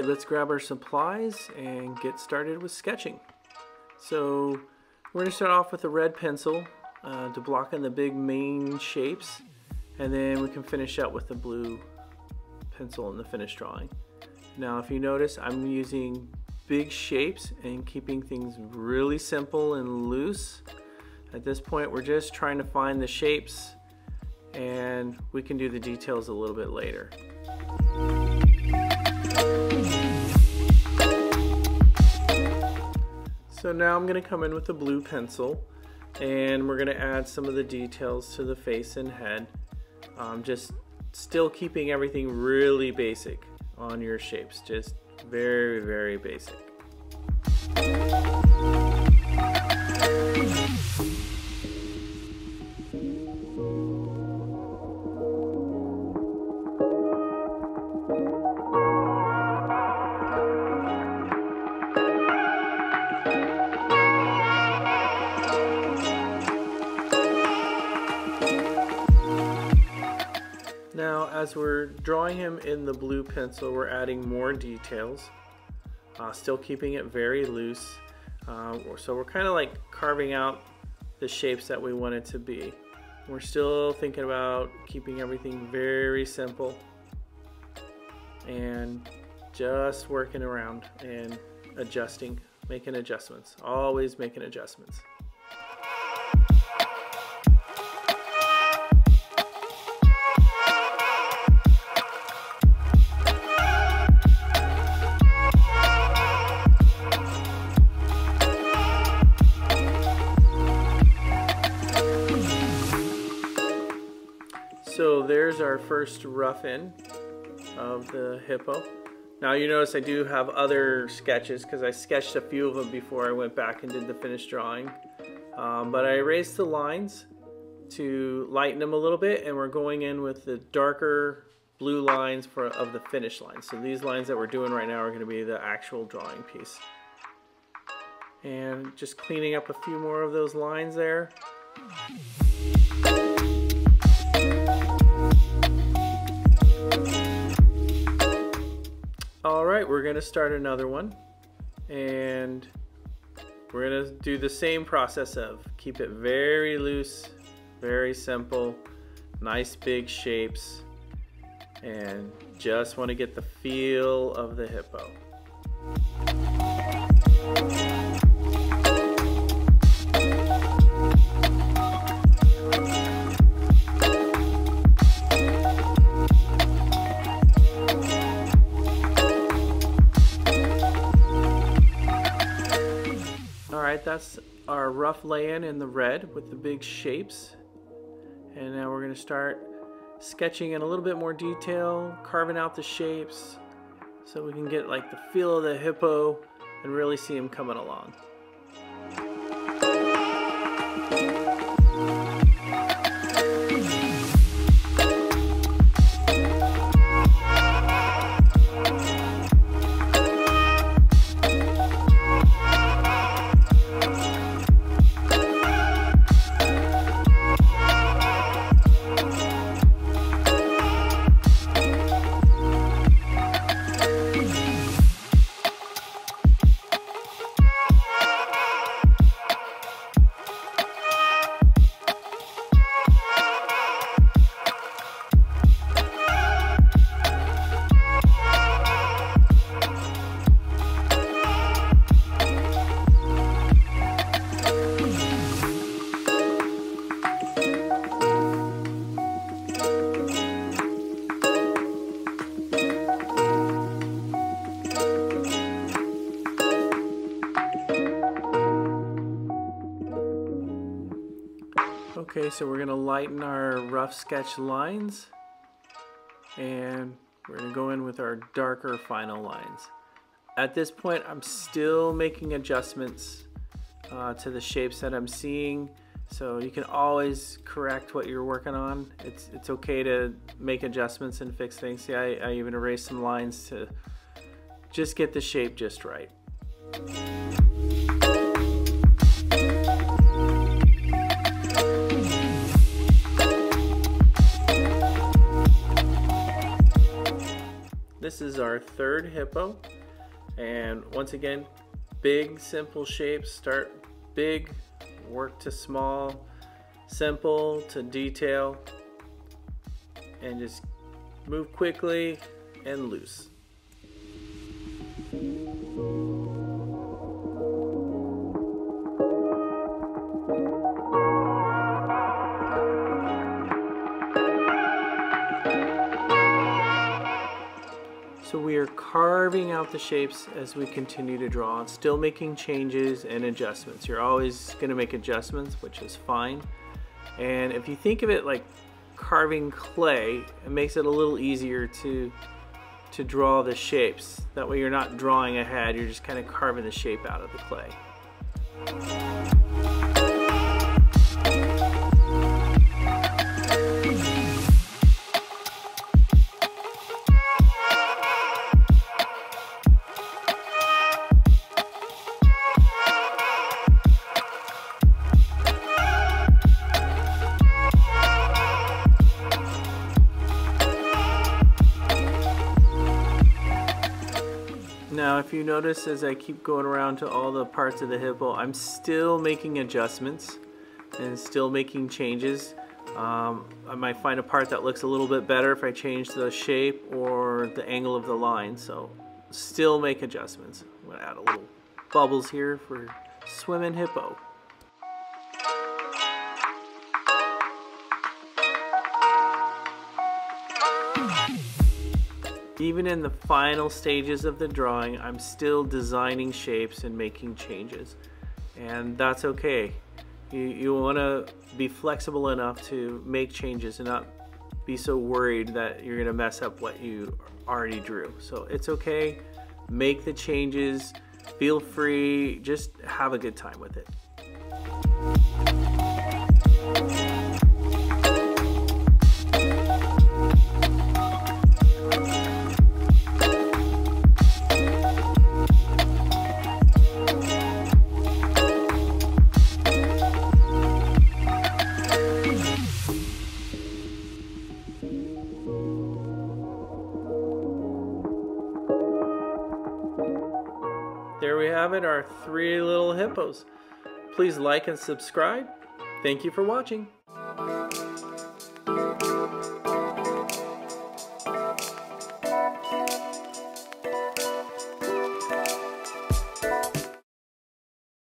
right, let's grab our supplies and get started with sketching. So we're going to start off with a red pencil uh, to block in the big main shapes and then we can finish up with the blue pencil in the finished drawing. Now if you notice I'm using big shapes and keeping things really simple and loose. At this point we're just trying to find the shapes and we can do the details a little bit later. So now I'm going to come in with a blue pencil and we're going to add some of the details to the face and head. Um, just still keeping everything really basic on your shapes, just very, very basic. As we're drawing him in the blue pencil, we're adding more details, uh, still keeping it very loose. Uh, so we're kind of like carving out the shapes that we want it to be. We're still thinking about keeping everything very simple and just working around and adjusting, making adjustments, always making adjustments. So there's our first rough in of the hippo. Now you notice I do have other sketches because I sketched a few of them before I went back and did the finished drawing. Um, but I erased the lines to lighten them a little bit and we're going in with the darker blue lines for of the finish lines. So these lines that we're doing right now are going to be the actual drawing piece. And just cleaning up a few more of those lines there. We're gonna start another one and we're gonna do the same process of keep it very loose, very simple, nice big shapes, and just wanna get the feel of the hippo. That's our rough lay-in in the red with the big shapes. And now we're going to start sketching in a little bit more detail, carving out the shapes so we can get like the feel of the hippo and really see him coming along. Okay, so we're going to lighten our rough sketch lines and we're going to go in with our darker final lines. At this point, I'm still making adjustments uh, to the shapes that I'm seeing. So you can always correct what you're working on. It's, it's okay to make adjustments and fix things. See, I, I even erased some lines to just get the shape just right. This is our third hippo. And once again, big, simple shapes. Start big, work to small, simple to detail, and just move quickly and loose. So we are carving out the shapes as we continue to draw, still making changes and adjustments. You're always going to make adjustments, which is fine. And if you think of it like carving clay, it makes it a little easier to to draw the shapes. That way you're not drawing ahead, you're just kind of carving the shape out of the clay. If you notice as I keep going around to all the parts of the hippo, I'm still making adjustments and still making changes. Um, I might find a part that looks a little bit better if I change the shape or the angle of the line, so still make adjustments. I'm gonna add a little bubbles here for swimming hippo. Even in the final stages of the drawing, I'm still designing shapes and making changes. And that's okay. You, you want to be flexible enough to make changes and not be so worried that you're going to mess up what you already drew. So it's okay. Make the changes. Feel free. Just have a good time with it. It, our three little hippos. Please like and subscribe. Thank you for watching.